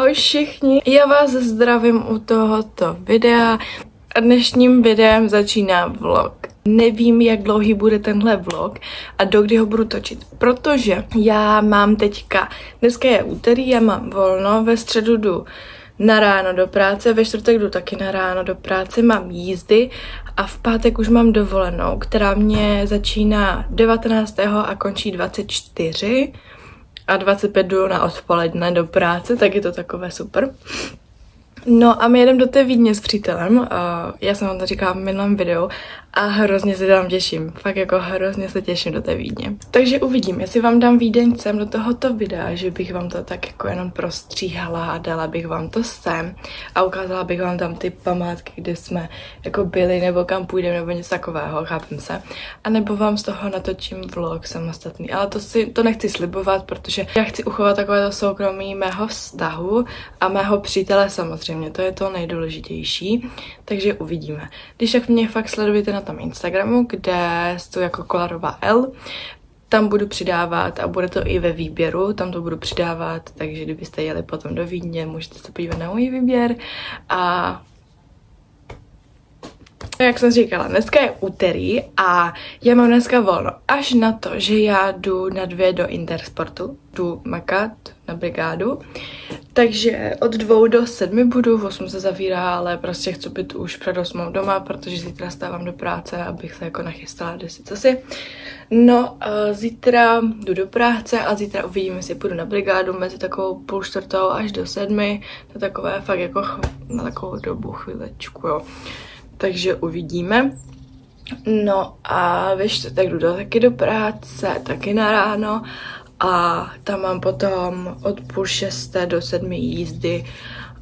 Ahoj všichni, já vás zdravím u tohoto videa a dnešním videem začíná vlog. Nevím, jak dlouhý bude tenhle vlog a dokdy ho budu točit, protože já mám teďka, dneska je úterý, já mám volno, ve středu jdu na ráno do práce, ve čtvrtek jdu taky na ráno do práce, mám jízdy a v pátek už mám dovolenou, která mě začíná 19. a končí 24 a 25 jdu na odpoledne do práce, tak je to takové super. No a my jedeme do té Vídně s přítelem, já jsem vám to říkala v minulém videu a hrozně se tam těším, fakt jako hrozně se těším do té Vídně. Takže uvidím, jestli vám dám Vídeň sem do tohoto videa, že bych vám to tak jako jenom prostříhala a dala bych vám to sem a ukázala bych vám tam ty památky, kde jsme jako byli nebo kam půjdeme nebo něco takového, chápem se. A nebo vám z toho natočím vlog samostatný, ale to si to nechci slibovat, protože já chci uchovat takovéto soukromí mého vztahu a mého přítele samozřejmě, to je to nejdůležitější, takže uvidíme. Když tak mě fakt sledujete na na tom Instagramu, kde jsou jako kolarová L. Tam budu přidávat a bude to i ve výběru, tam to budu přidávat, takže kdybyste jeli potom do Vídně, můžete se podívat na můj výběr a jak jsem říkala, dneska je úterý a já mám dneska volno až na to, že já jdu na dvě do Intersportu, jdu makat na brigádu, takže od dvou do sedmi budu, v osm se zavírá, ale prostě chci být už před osmou doma, protože zítra stávám do práce, abych se jako nachystala deset asi. No, zítra jdu do práce a zítra uvidíme, jestli půjdu na brigádu mezi takovou půl čtvrtou až do sedmi. To takové fakt jako na takovou dobu, chvílečku, jo. Takže uvidíme. No a ve čtvrtek jdu do, taky do práce, taky na ráno a tam mám potom od půl šesté do sedmi jízdy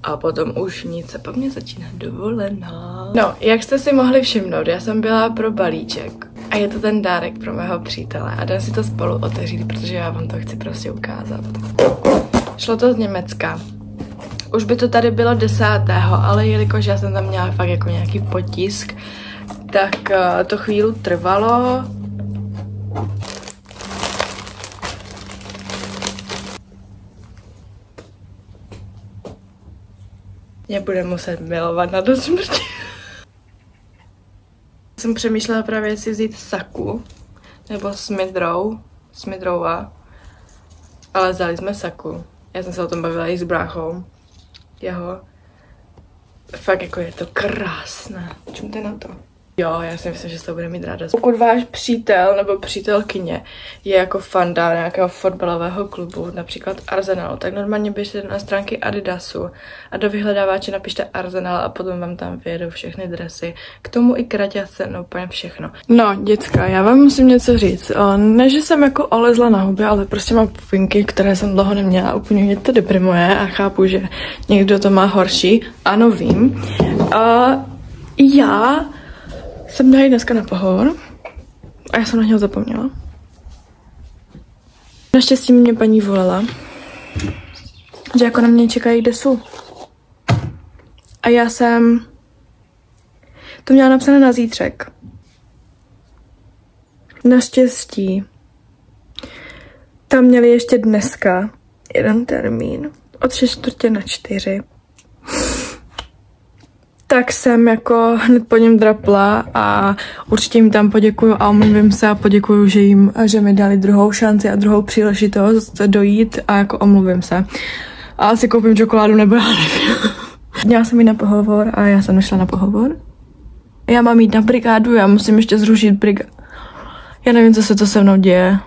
a potom už nic a pak mě začíná dovolená. No, jak jste si mohli všimnout, já jsem byla pro balíček a je to ten dárek pro mého přítele a jdem si to spolu otevřít, protože já vám to chci prostě ukázat. Šlo to z Německa. Už by to tady bylo desátého, ale jelikož já jsem tam měla fakt jako nějaký potisk, tak uh, to chvíli trvalo. Mě bude muset milovat na do smrti. jsem přemýšlela právě, jestli vzít saku, nebo smidrou, smidrova, ale vzali jsme saku. Já jsem se o tom bavila i s bráchou jeho. Fakt jako je to krásné. Čumte na to. Jo, já si myslím, že to bude mít ráda. Pokud váš přítel nebo přítelkyně je jako fanda nějakého fotbalového klubu, například Arsenal, tak normálně běžte na stránky Adidasu a do vyhledávače napište Arsenal a potom vám tam vyjedou všechny dresy. K tomu i kraťasce, no úplně všechno. No, děcka, já vám musím něco říct. Ne, že jsem jako olezla na huby, ale prostě mám pupinky, které jsem dlouho neměla. Úplně mě to deprimuje a chápu, že někdo to má horší. Ano, vím. A já jsem jít dneska na pohovor a já jsem na něho zapomněla. Naštěstí mě paní volala, že jako na mě čekají desu. A já jsem to měla napsané na zítřek. Naštěstí tam měli ještě dneska jeden termín od 6 čtvrtě na 4 tak jsem jako hned po něm drapla a určitě jim tam poděkuju a omluvím se a poděkuju, že jim, že mi dali druhou šanci a druhou příležitost dojít a jako omluvím se. A asi koupím čokoládu nebo já nevím. Měla jsem jít na pohovor a já jsem nešla na pohovor. Já mám jít na brigádu, já musím ještě zrušit brigádu. Já nevím, co se to se mnou děje.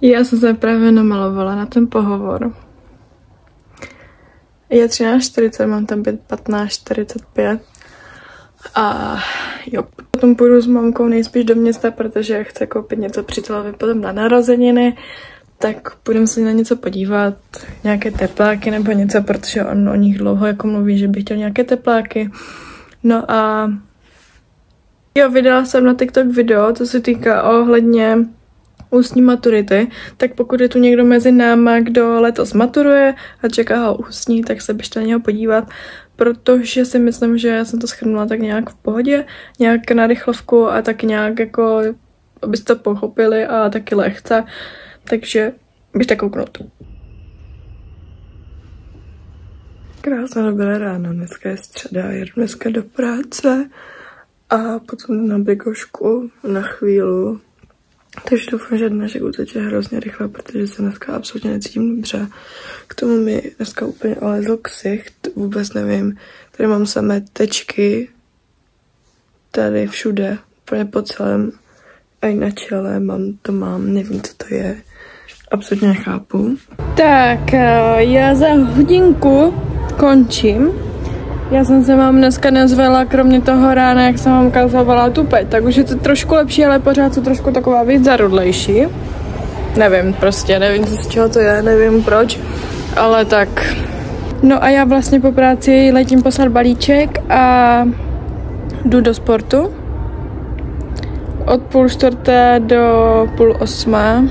Já jsem se právě namalovala na ten pohovor. Je 13.40, mám tam být 15.45. A jo, potom půjdu s mamkou nejspíš do města, protože chce koupit něco přítelovi potom na narozeniny. Tak půjdeme se na něco podívat, nějaké tepláky nebo něco, protože on o nich dlouho jako mluví, že by chtěl nějaké tepláky. No a jo, vydala jsem na TikTok video, co se týká ohledně ústní maturity, tak pokud je tu někdo mezi náma, kdo letos maturuje a čeká ho ústní, tak se běžte na něho podívat, protože si myslím, že jsem to schrnula tak nějak v pohodě, nějak na rychlovku a tak nějak jako, abyste to pochopili a taky lehce, takže běžte kouknout. Krásné dobré ráno, dneska je středa, jedu dneska do práce a potom na běgošku na chvíli. Takže doufám, že dnešek uteče hrozně rychle, protože se dneska absolutně necítím dobře. K tomu mi dneska úplně olezl ksicht, vůbec nevím. Tady mám samé tečky, tady všude, úplně po celém, a i na čele mám, to mám, nevím, co to je. Absolutně nechápu. Tak, eh, já za hodinku končím. Já jsem se vám dneska nezvela, kromě toho rána, jak jsem vám ukazovala tupeť, tak už je to trošku lepší, ale pořád jsou trošku taková víc zarudlejší. Nevím, prostě nevím, z čeho to je, nevím proč, ale tak. No a já vlastně po práci letím poslat balíček a jdu do sportu. Od půl čtvrté do půl osmé.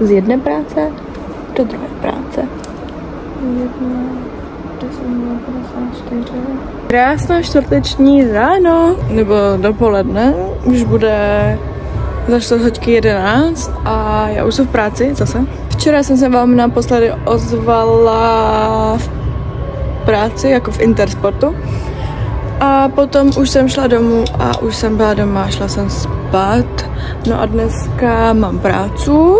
Z jedné práce do druhé práce. Krásná čtvrteční ráno, nebo dopoledne, už bude za 4 hodky 11 a já už jsem v práci zase. Včera jsem se vám naposledy ozvala v práci, jako v Intersportu. A potom už jsem šla domů a už jsem byla doma, šla jsem spát. No a dneska mám prácu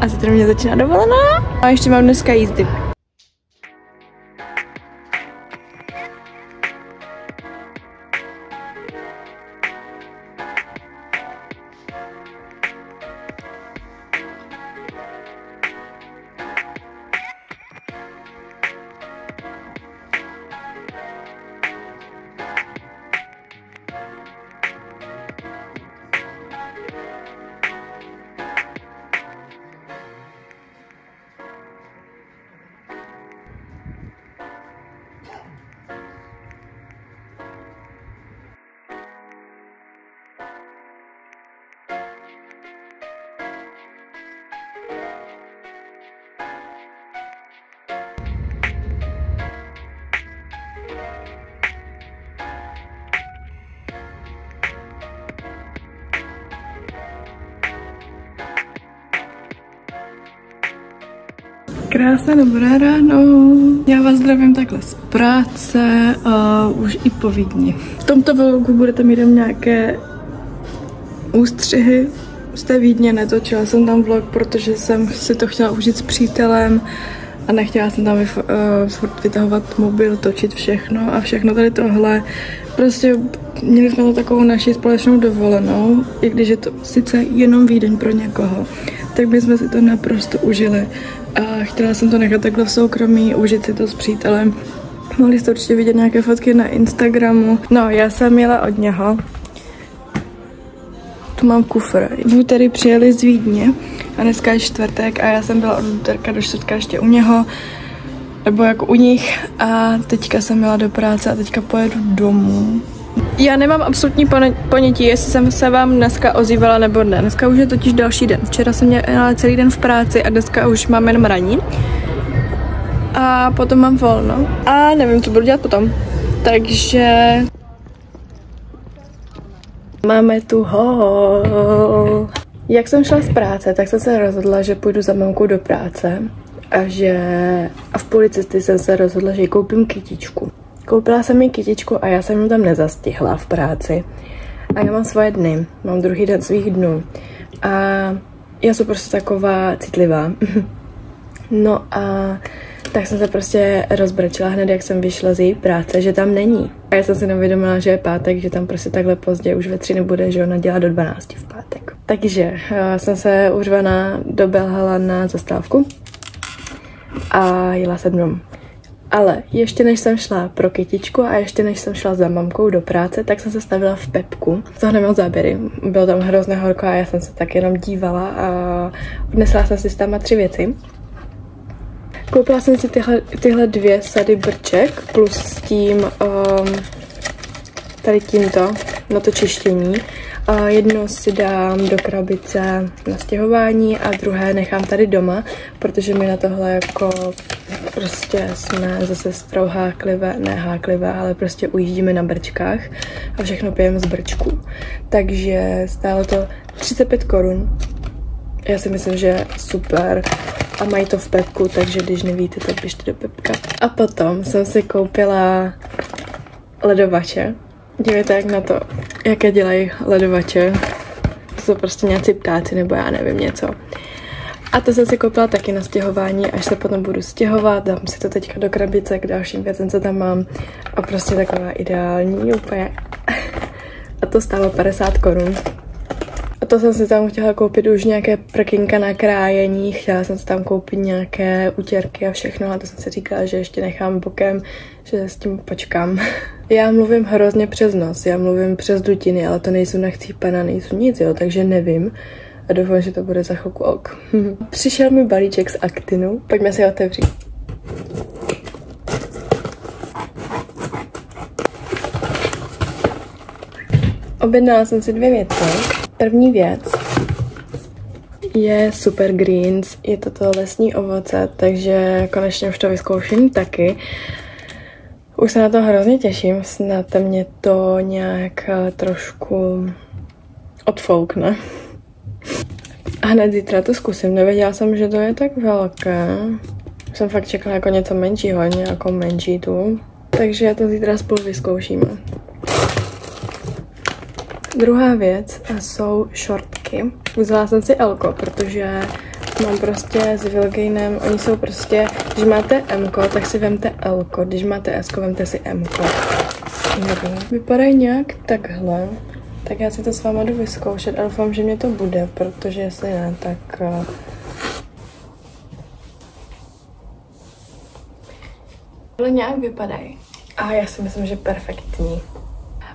a zítra mě začíná dovolená. A ještě mám dneska jízdy. Krásné dobré ráno. Já vás zdravím takhle z práce a už i po Vídni. V tomto vlogu budete mít nějaké ústřihy z té Vídně. Netočila jsem tam vlog, protože jsem si to chtěla užít s přítelem a nechtěla jsem tam vyf- uh, vytahovat mobil, točit všechno a všechno tady tohle. Prostě měli jsme to takovou naši společnou dovolenou, i když je to sice jenom Vídeň pro někoho, tak my jsme si to naprosto užili a chtěla jsem to nechat takhle v soukromí, užít si to s přítelem. Mohli jste určitě vidět nějaké fotky na Instagramu. No, já jsem jela od něho. Tu mám kufr. V úterý přijeli z Vídně a dneska je čtvrtek a já jsem byla od úterka do čtvrtka ještě u něho nebo jako u nich a teďka jsem měla do práce a teďka pojedu domů. Já nemám absolutní ponětí, jestli jsem se vám dneska ozývala nebo ne. Dneska už je totiž další den. Včera jsem měla celý den v práci a dneska už mám jenom raní. A potom mám volno. A nevím, co budu dělat potom. Takže... Máme tu hol. Jak jsem šla z práce, tak jsem se rozhodla, že půjdu za mamkou do práce a že a v policisty jsem se rozhodla, že koupím kytičku. Koupila jsem mi kytičku a já jsem ji tam nezastihla v práci. A já mám svoje dny, mám druhý den svých dnů. A já jsem prostě taková citlivá. no a tak jsem se prostě rozbrečila hned, jak jsem vyšla z její práce, že tam není. A já jsem si nevědomila, že je pátek, že tam prostě takhle pozdě už ve tři nebude, že ona dělá do 12 v pátek. Takže uh, jsem se uřvaná dobelhala na zastávku a jela jsem domů. Ale ještě než jsem šla pro kytičku a ještě než jsem šla za mamkou do práce, tak jsem se stavila v Pepku. Toho neměl záběry. Bylo tam hrozně horko a já jsem se tak jenom dívala a odnesla jsem si tam tři věci. Koupila jsem si tyhle, tyhle dvě sady brček plus s tím um, tady tímto na to čištění. A jedno si dám do krabice na stěhování a druhé nechám tady doma, protože mi na tohle jako prostě jsme zase sestrou háklivé, ne háklivé, ale prostě ujíždíme na brčkách a všechno pijeme z brčku. Takže stálo to 35 korun Já si myslím, že super a mají to v Pepku, takže když nevíte, tak běžte do Pepka. A potom jsem si koupila ledovače. Dívejte jak na to, jaké dělají ledovače. To jsou prostě nějací ptáci nebo já nevím něco. A to jsem si koupila taky na stěhování, až se potom budu stěhovat, dám si to teďka do krabice k dalším věcem, co tam mám. A prostě taková ideální, úplně. A to stálo 50 korun. A to jsem si tam chtěla koupit už nějaké prkinka na krájení, chtěla jsem si tam koupit nějaké utěrky a všechno a to jsem si říkala, že ještě nechám bokem, že s tím počkám. Já mluvím hrozně přes nos, já mluvím přes dutiny, ale to nejsou nachcípaná, nejsou nic, jo, takže nevím a doufám, že to bude za chvilku ok. Přišel mi balíček z Actinu, pojďme si ho otevřít. Objednala jsem si dvě věci. První věc je Super Greens, je to to lesní ovoce, takže konečně už to vyzkouším taky. Už se na to hrozně těším, snad mě to nějak eh, trošku odfoukne. A hned zítra to zkusím. Nevěděla jsem, že to je tak velké. Jsem fakt čekala jako něco menšího, nějakou menší tu. Takže to zítra spolu vyzkoušíme. Druhá věc jsou šortky. Vzala jsem si Elko, protože mám prostě s Vilgainem, oni jsou prostě, když máte M, tak si vemte L, když máte S, vemte si M. Vypadají nějak takhle. Tak já si to s váma jdu vyzkoušet a doufám, že mě to bude, protože jestli ne, tak... Eh, Ale nějak vypadají. A já si myslím, že perfektní.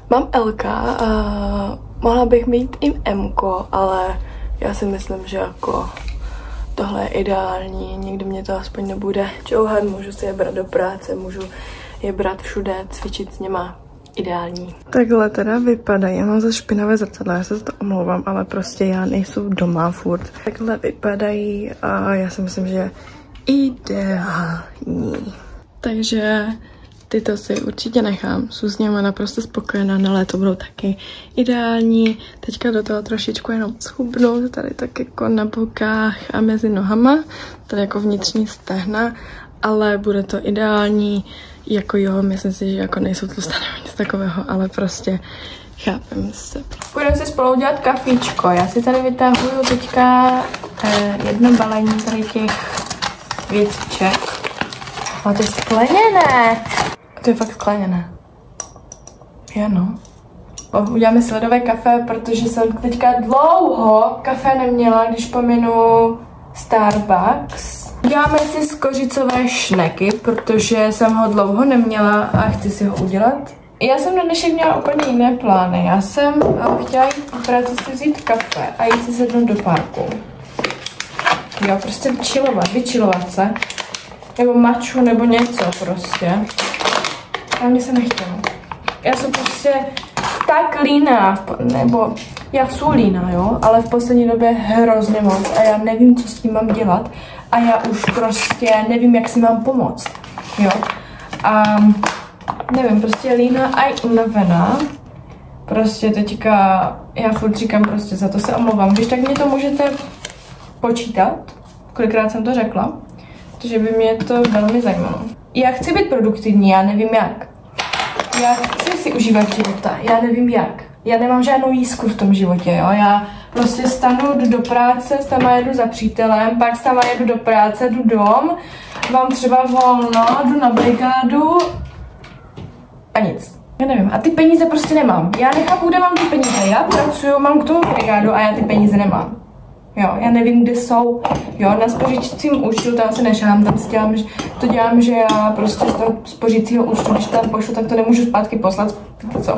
Mám LK a mohla bych mít i M, ale já si myslím, že jako tohle je ideální, nikdy mě to aspoň nebude čouhat, můžu si je brát do práce, můžu je brát všude, cvičit s něma, ideální. Takhle teda vypadají, já mám za špinavé zrcadla, já se za to omlouvám, ale prostě já nejsou doma furt. Takhle vypadají a já si myslím, že ideální. Takže tyto si určitě nechám. Jsou s nimi naprosto spokojená, na léto budou taky ideální. Teďka do toho trošičku jenom schubnout, tady tak jako na bokách a mezi nohama, tady jako vnitřní stehna, ale bude to ideální jako jo, myslím si, že jako nejsou tlusté nebo nic takového, ale prostě chápem se. Budeme si spolu dělat kafíčko. Já si tady vytahuju teďka eh, jedno balení tady těch věciček. A to je skleněné. To je fakt skleněné. Jo no. O, uděláme si ledové kafe, protože jsem teďka dlouho kafe neměla, když pominu Starbucks. Děláme si skořicové šneky, protože jsem ho dlouho neměla a chci si ho udělat. Já jsem na dnešek měla úplně jiné plány. Já jsem eh, chtěla jít po práci si vzít kafe a jít si sednout do parku. Jo, prostě chillovat, vyčilovat se. Nebo maču, nebo něco prostě. A mě se nechtělo. Já jsem prostě tak líná, nebo já jsem líná, jo, ale v poslední době hrozně moc a já nevím, co s tím mám dělat a já už prostě nevím, jak si mám pomoct, jo. A nevím, prostě lína a i unavená. Prostě teďka, já furt říkám prostě, za to se omlouvám. Když tak mě to můžete počítat, kolikrát jsem to řekla, protože by mě to velmi zajímalo. Já chci být produktivní, já nevím jak. Já chci si užívat života, já nevím jak. Já nemám žádnou jízku v tom životě, jo. Já prostě stanu, jdu do práce, stanu jedu za přítelem, pak stanu jedu do práce, jdu dom, mám třeba volno, jdu na brigádu a nic. Já nevím, a ty peníze prostě nemám. Já nechápu, kde mám ty peníze. Já pracuju, mám k tomu brigádu a já ty peníze nemám. Jo, já nevím, kde jsou. Jo, na spořícím účtu tam se nešám, tam si dělám, že to dělám, že já prostě z toho spořícího účtu, když tam pošlu, tak to nemůžu zpátky poslat. Co?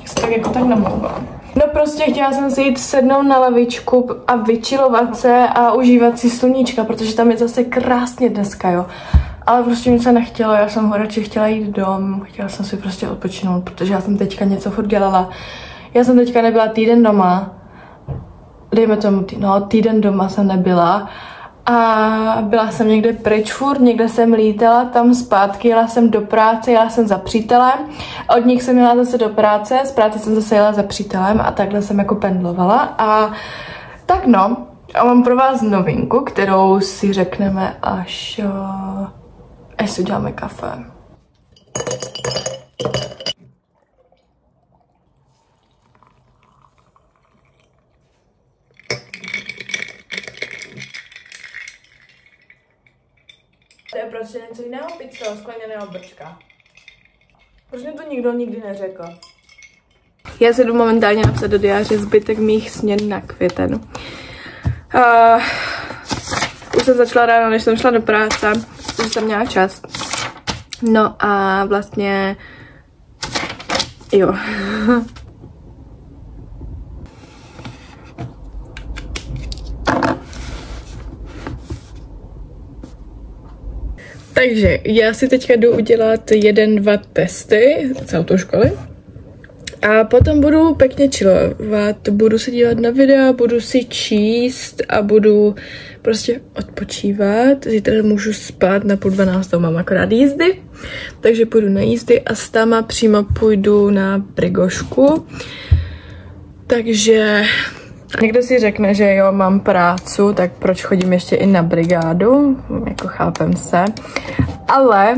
Jak se tak jako tak namlouvám. No prostě chtěla jsem si jít sednout na lavičku a vyčilovat se a užívat si sluníčka, protože tam je zase krásně dneska, jo. Ale prostě mi se nechtělo, já jsem ho radši chtěla jít dom, chtěla jsem si prostě odpočinout, protože já jsem teďka něco furt dělala. Já jsem teďka nebyla týden doma, dejme tomu, tý, no týden doma jsem nebyla a byla jsem někde pryč furt, někde jsem lítala tam zpátky, jela jsem do práce, jela jsem za přítelem, od nich jsem jela zase do práce, z práce jsem zase jela za přítelem a takhle jsem jako pendlovala a tak no, A mám pro vás novinku, kterou si řekneme až, uh, až si uděláme kafe. To je prostě něco jiného pizza, skleněného brčka. Proč mi to nikdo nikdy neřekl? Já se jdu momentálně napsat do diáře zbytek mých směn na květen. Uh, už jsem začala ráno, než jsem šla do práce, už jsem měla čas. No a vlastně, jo. Takže já si teďka jdu udělat jeden, dva testy z autoškoly. A potom budu pěkně chillovat, budu se dívat na videa, budu si číst a budu prostě odpočívat. Zítra můžu spát na půl dvanáctou, mám akorát jízdy, takže půjdu na jízdy a s tama přímo půjdu na Prigošku. Takže někdo si řekne, že jo, mám prácu, tak proč chodím ještě i na brigádu, jako chápem se. Ale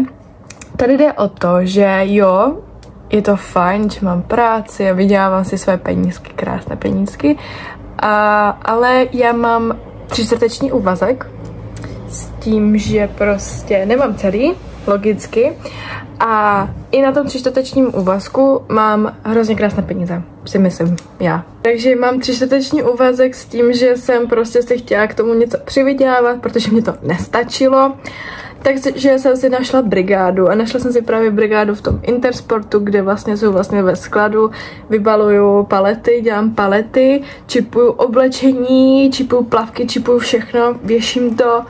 tady jde o to, že jo, je to fajn, že mám práci a vydělávám si své penízky, krásné penízky, a, ale já mám třicetiční úvazek s tím, že prostě nemám celý, logicky, a i na tom třičtvrtečním úvazku mám hrozně krásné peníze, si myslím já. Takže mám třičtvrteční úvazek s tím, že jsem prostě si chtěla k tomu něco přivydělávat, protože mě to nestačilo. Takže jsem si našla brigádu a našla jsem si právě brigádu v tom Intersportu, kde vlastně jsou vlastně ve skladu, vybaluju palety, dělám palety, čipuju oblečení, čipuju plavky, čipuju všechno, věším to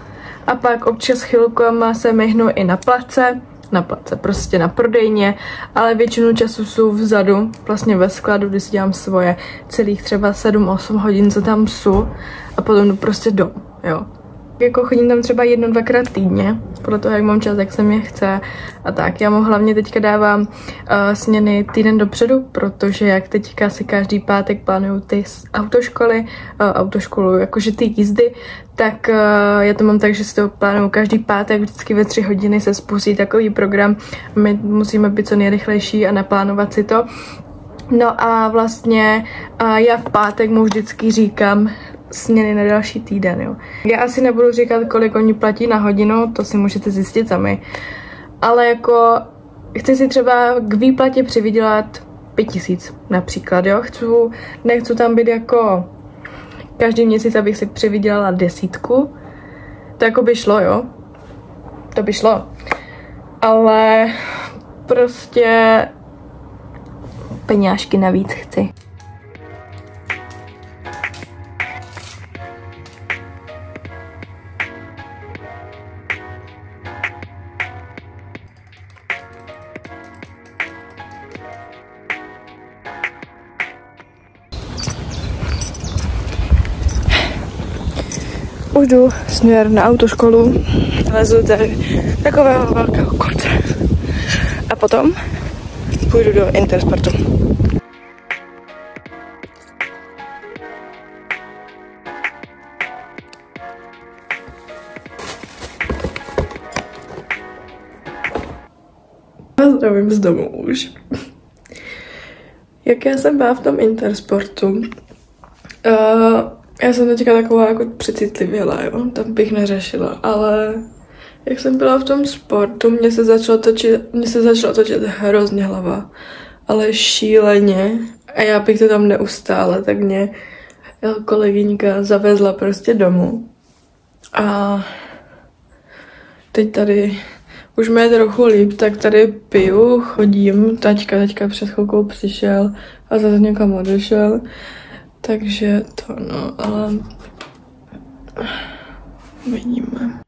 a pak občas chvilkama se myhnu i na place, na place, prostě na prodejně, ale většinu času jsou vzadu, vlastně ve skladu, kdy si dělám svoje celých třeba 7-8 hodin, co tam jsou a potom jdu prostě domů, jo jako chodím tam třeba jedno, dvakrát týdně, podle toho, jak mám čas, jak se mě chce a tak. Já mu hlavně teďka dávám uh, směny týden dopředu, protože jak teďka si každý pátek plánuju ty autoškoly, uh, autoškolu, jakože ty jízdy, tak uh, já to mám tak, že si to plánuju každý pátek, vždycky ve tři hodiny se spustí takový program. My musíme být co nejrychlejší a naplánovat si to. No a vlastně já v pátek mu vždycky říkám, směny na další týden, jo. Já asi nebudu říkat, kolik oni platí na hodinu, to si můžete zjistit sami. Ale jako chci si třeba k výplatě přivydělat pět tisíc například, jo. Chci, nechci tam být jako každý měsíc, abych si přivydělala desítku. To jako by šlo, jo. To by šlo. Ale prostě peňážky navíc chci. Už jdu směr na autoškolu, lezu tady takového velkého koce. A potom půjdu do Intersportu. Zdravím z domu už. Jak já jsem byla v tom Intersportu, uh, já jsem teďka taková jako přecitlivěla, jo, tam bych neřešila, ale jak jsem byla v tom sportu, mě se začalo točit, mě se začala točit hrozně hlava, ale šíleně. A já bych to tam neustále, tak mě kolegyňka zavezla prostě domů. A teď tady už mě je trochu líp, tak tady piju, chodím, taťka teďka před chvilkou přišel a zase někam odešel. Takže to no, ale vidíme.